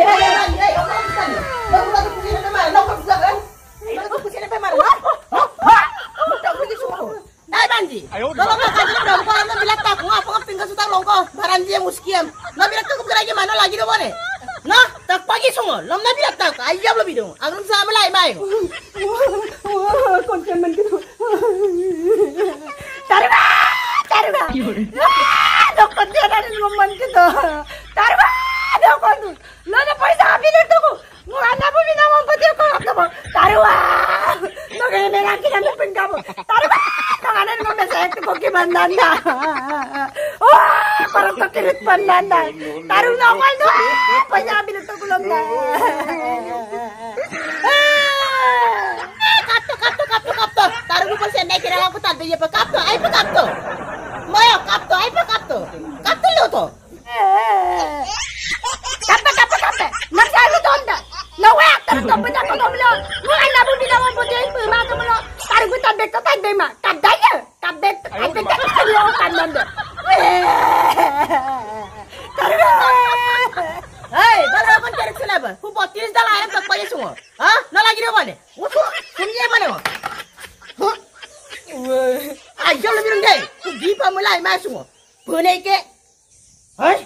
hei, hei, Bandi, hei, apa lakukan? Baru lagi pusing sampai mana? Nak juga kan? Baru pusing sampai mana? Hah? Hah? Tak pergi semua. Hei, Bandi. Tolong nak kasih dong. Kalau anda bilang tak, ngapa ngapa tinggal sudah longko. Baranji yang muskiam. Nak bilang tak kira gimana lagi dong boleh? Nah, tak pagi semua. Lam nak bilang tak, ayam lebih dong. Angin sama lain main. Wah, konten man gitu. Tarba! Tarba! Ah, dokon dia na rin naman gitu. Tarba! Dokon! Mo, tarwa! Nagayamiran kinamipin ka mo. Tarba! Tanganan mo na sa ito ko kimandanda. Wah! Parang kakirit pandanda. Tarong na ako ano. Pasabi na ito ko lang na. Ah! Kapto, do! Tarong! Hei, bala kon cari sila ba? Ku potis dah ayam tak payah semua. Ha? Nak lagi dia mana? Usu, sini mana? Huh? Ayo lebih rendah. Ku gipa mulai semua. Benar ke? Hei?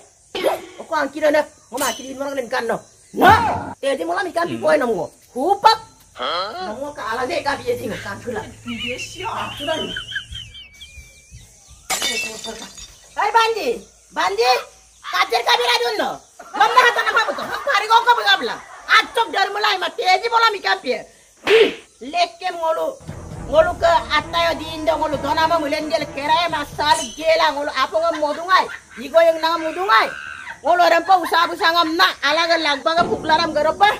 Aku angkir na. Mau makin orang lain kan no. Nah, dia dia mulai ikan pipoy namo. Kupak. Namo ka ala deh ka biye tingo kan pula. Biye sia. Sudah ni. Hai Bandi. Bandi. Kacer kabira dulu. Mamma hata na mabuto. Pari ko ko bigabla. Atok mulai mati eji bola mi kampie. Lekke ngolu ngolu ke atayo di indo ngolu dona ma mulen gel keraya masal gela ngolu apa ngam modungai. Igo yang nang modungai. Ngolu rempa usabu sangam na alaga lagbaga buklaram garopa.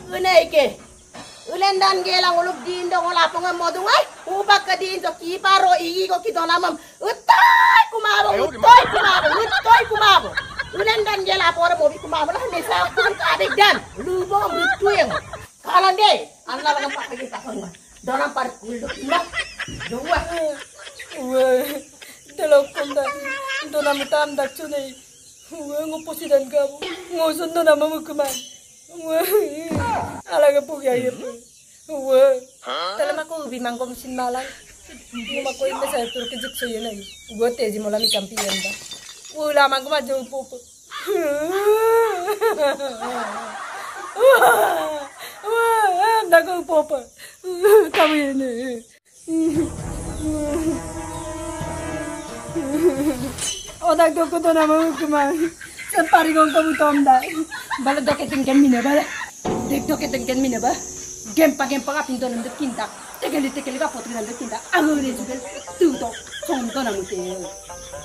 Ulen dan gela ngolu di indo ngolu apa ngam modungai. Ubak ke di indo kiparo igi ko kidona mam. Utai kumabo, utai kumabo, utai kumabo. Ulen dan gela apa orang mobi kumabo lah nesa kun kabik dan. Lubo yang. Kalan deh. Anda lang pak lagi takon ba. Dorang par kuldo. Mak. Dua. Wah, dalaw ko na. Ito na mitam da chunay. Wah, ngupusidan ka alaga po kaya po. Wah, talam ako ubi mangkom sin malang. Nguma ko ina sa tur ke jik so yun ay. Wah, teji mo lami kampi yan ba. Wah, lamang ko madyo po po. Wah, wah, naku po po. Kami yun eh. To naman kumain. Sa parigong kabutom da. Bala da ketingkan mina bala. Dek do ketingkan mina ba. Gempa gempa ka pinto nang kinta. Tekeli tekeli ka potri nang kinta. Alo re juga tu to song to nang te.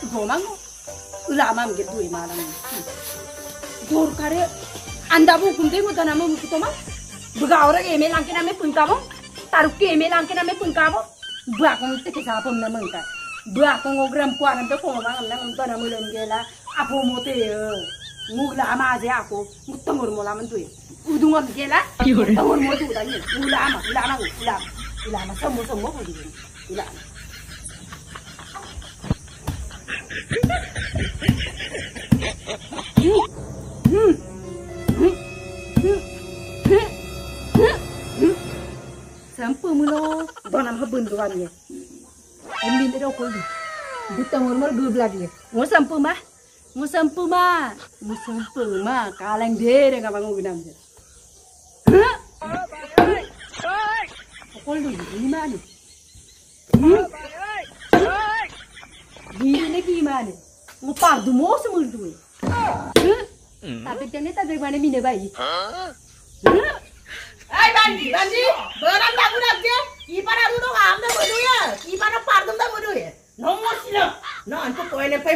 Gomang ulama mge duwe malang. Gor kare anda bu kumte mo to namu to ma. Buga ora ke email angke name punta mo. Taruh ke email angke name punta mo. Buat kong teke sa pom naman ka. Buat kong ogram kuan nang ko mang nang to namu lem gela. Apo mo te mula ama aja aku mutung urmo lah mentu ya. Udung apa je lah. Mutung urmo tu dah ni. Mula ama mula ama mula mula ama semua semua pun dia. Mula sampai mula dah nama bendungan ni ya. ambil dia kau ni mutung urmo dua belas ni mula sampai mah sampai mah? Kaleng deh dengan bangun gunam je. Apa lu ini mana? Gini gimana? Mau pardu mau semua tu. Tapi jangan tak dari mana mina bayi. Hai Bandi, Bandi. Beram tak guna dia. Ipana dulu ngam dah bodoh ya. Ipana pardum dah bodoh ya. Nomor sila. No, antu kau ini pay.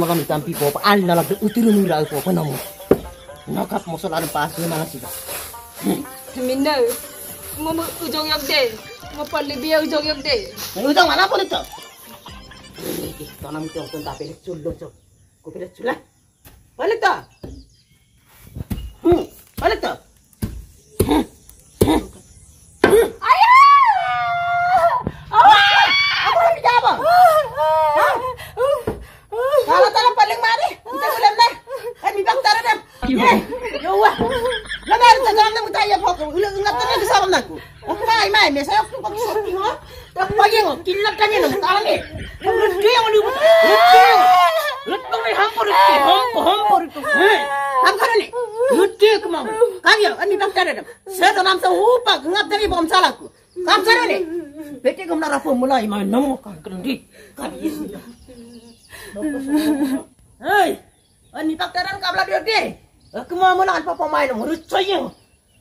kami tampi ko paala lag utilo ni lag ko nakap mo? Solar pass ni mana sida minna mo mo ujong yak de mo palle biya ujong yak de ujong mana po nito. Tanam to kon tapi pele chullo cho ko pele chula palle hmm palle tara na. Yo wa. La mer ta gam na mutaya phok. Ulang ngat na sa sabam naku. Ako mai mai me sa aku pak shopping ha. Tak pagi ngo kilap kan ni talang ni. Lutti yang ni. Lutti. Lutti ni hampo lutti. Hampo hampo lutti. Ham karo ni. Ke mau. Kagyo, ani bang tara na. Sa ta nam sa ngap bom salaku. Kam karo ni. Bete na mulai mai namo kan kendi. Kami Hei, ani pakteran kabla dia Ekma mo lan papa mai no mo ruchoyo.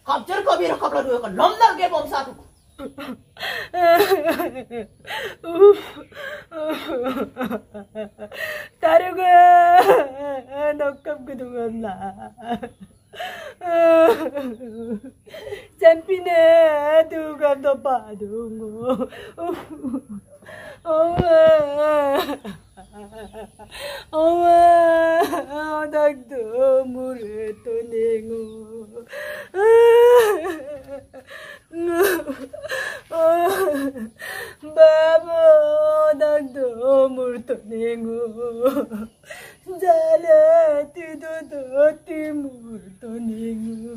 Kapjer ko biro kapla duwe ko lom na ge bom sa tu. 다르고 넉감그 동안나 잠피네 두감도 빠두고 어머 엄마 낙도 물에 또 냉어 바보 낙도 물도 냉어 잘라 뜯어도 띠 물도 냉어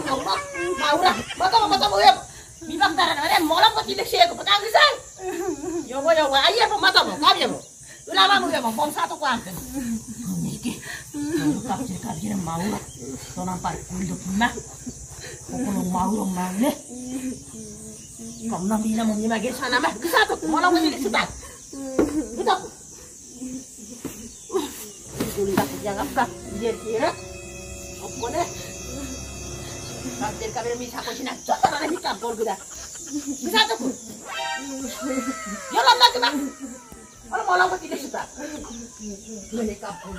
Maura, mata mo, mata mo ya. Di pagtada na, mola ko tidak siya ko patang isang. Yo mo yo, ayo mo mata mo, kabya mo. Mo ya mo, bom satu ko anten. Niki. Kaptir kabya na maura. To nampar kundo na. Kung mauro male. Kamu nang bila mo mimagay sana mah. Bisa to, mo lang mo sudah. Kita. Tak jangan apa. Dia kira. Apa ne? Kapten kami bisa ko sinak. Coba na hikap kor guda. Bisa to ko. Yo lang na kita. Ano mo lang ko tidak sudah. Menikah ko.